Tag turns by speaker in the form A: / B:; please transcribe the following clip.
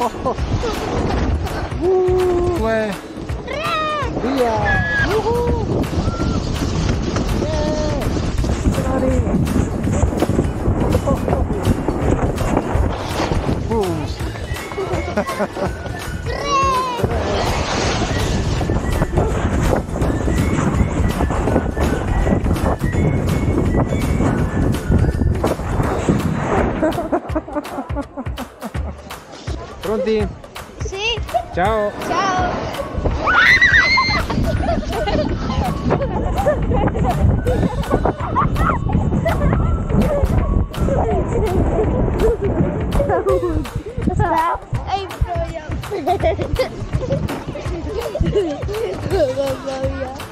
A: uh, way. Via. Woohoo. Yeah. Sorry. Pronti?
B: Sì,
A: Ciao.
B: ciao. Ay, proya. Mamma mia.